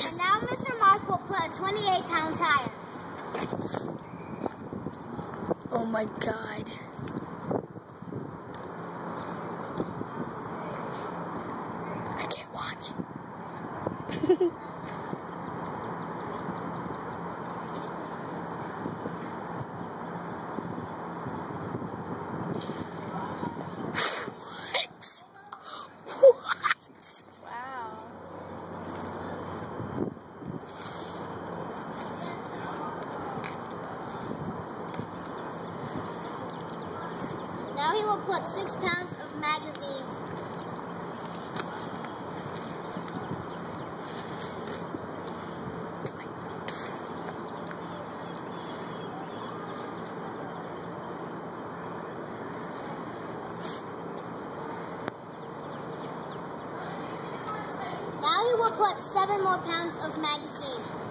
And now Mr. Mark will put a 28 pound tire. Oh my god. Now he will put six pounds of magazines. Now he will put seven more pounds of magazine.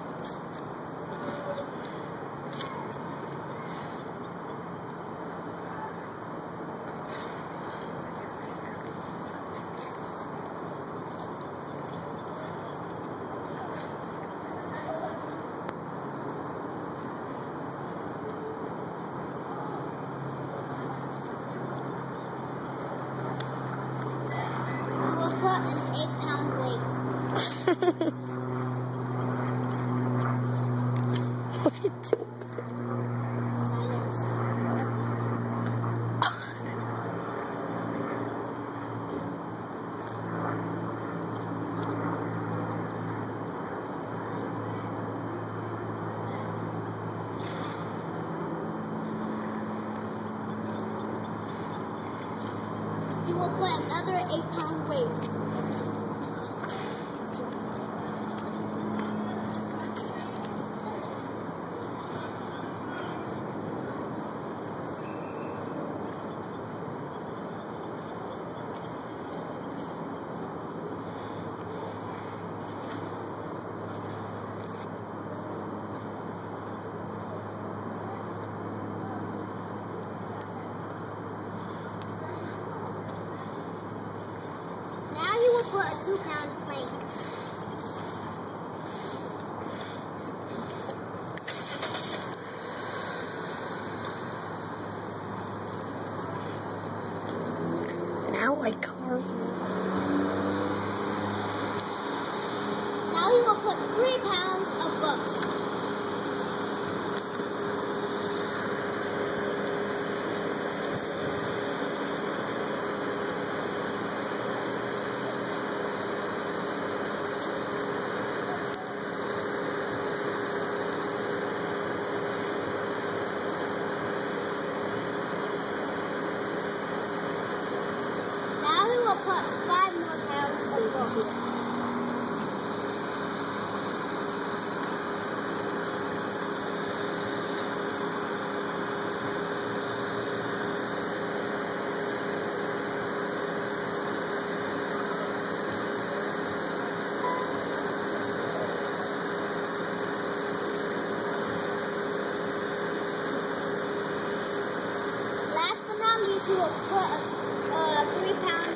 An eight pound weight. what? will put another eight pound weight. Put a two pound plank. Now I carve. Now you will put three pounds of books. Put five more pounds gold. Last but not least, we will put uh, a